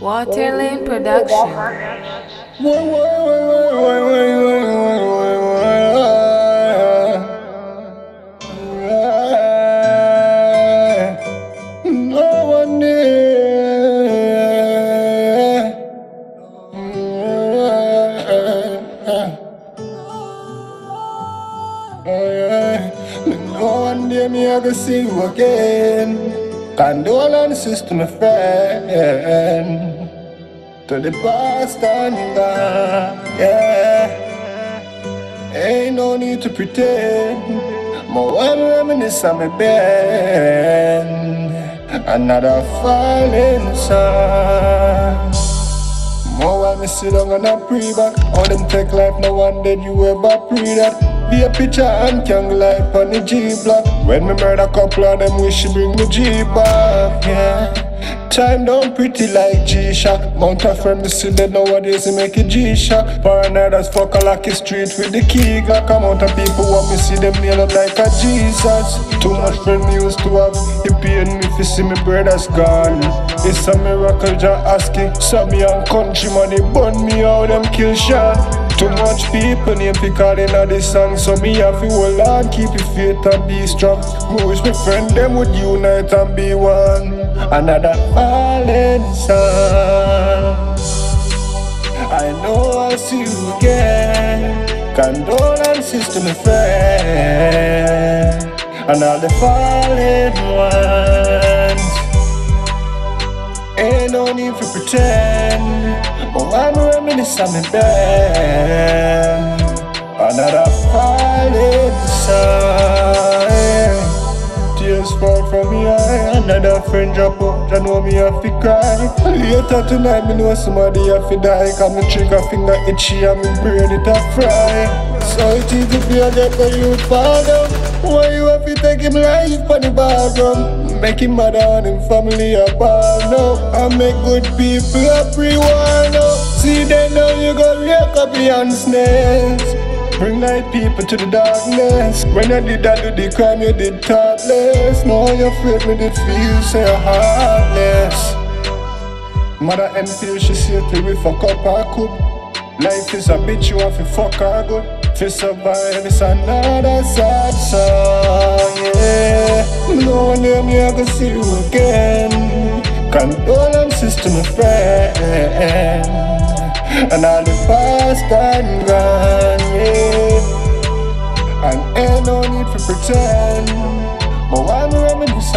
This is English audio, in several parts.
Waterlane Production. Oh yeah, me know one day me I go see you again. Condolences to my friend, to the past and gone. Yeah, ain't no need to pretend. More one reminisce on my bed. Another falling star. More while me sit down and I pray back All them take life, no one did you ever pray that Be a picture and can life on the G-block. When me murder couple of them wish bring me G back, yeah. Time down pretty like G-Shock. Mount a friend, me see that nowadays they make it G-Shock. Paranoidas fuck a lucky street with the key Glock Amount of people want me see them nail up like a Jesus. Too much friend me used to have It pain me if you see me brothers gone. It's a miracle, Jah asking. Some young country money burn me out, them kill shot too much people name fi calling out this song So me have to hold on, keep your faith and be strong. Me my friend? Them would unite and be one. Another fallen sun I know I'll see you again. Condolences to my friend And all the fallen ones need for pretend. But I'm reminisce on my bed Another falling sun Tears fall from me eye Another friend drop out You know me have to cry. Later tonight me know somebody have to die. Cause me trigger finger itchy and me brain it a fry. So it easy for you get the youth fall down Why you have to take him life on the bathroom Make him mad on him family a ball now And make good people a pre-war now See then now you go rake up your snares Bring light people to the darkness. When I did that, do the crime, you did thoughtless. Now you're afraid me did feel so heartless. Mother and feel she say till we fuck up our cook. Life is a bitch, you have to fuck her good. To survive, it's another sad song, yeah. No one near me, I can see you again. Condolences to my friend. And all the past and gone, yeah And ain't no need for pretend But why me reminisce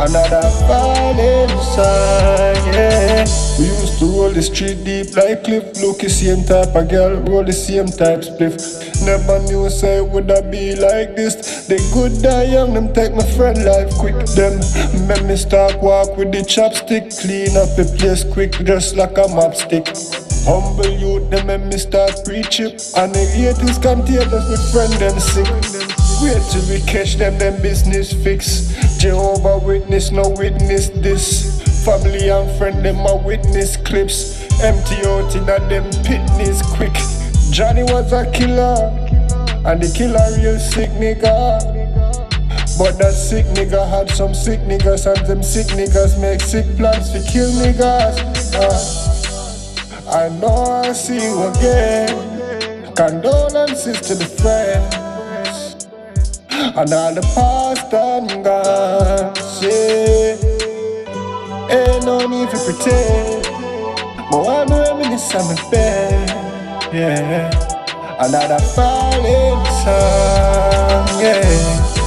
Another falling sun, yeah. We used to roll the street deep like cliff Look, same type of girl, roll the same type spliff. Never knew say it woulda be like this. They good die young, them take my friend life quick. Them make me start walk with the chopstick Clean up the place quick, just like a mopstick Humble youth, them make me start preaching And the haters contagious, my friend them sick Wait till we catch them, them business fix. Jehovah witness, no witness this. Family and friend, them a witness clips. Empty out in them pitness quick. Johnny was a killer And the killer real sick nigga. But that sick nigga had some sick niggas And them sick niggas make sick plans to kill niggas. Uh, I know I'll see you again. Condolences to the friends And all the past and gone yeah. Ain't no need for pretend But I'm reminisce on my bed yeah. Another falling song, yeah.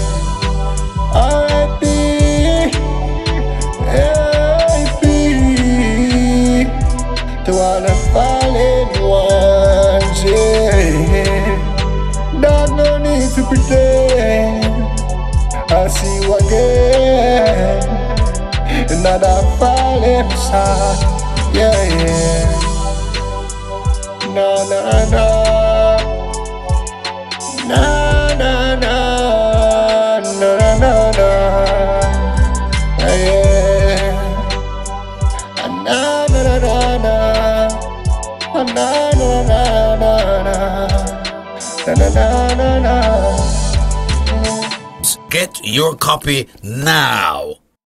see you again. Another falling star, yeah, yeah. Na na na, na na na, na na na na, yeah. yeah. Na na na na, na na na na na, na na na na na. Get your copy now.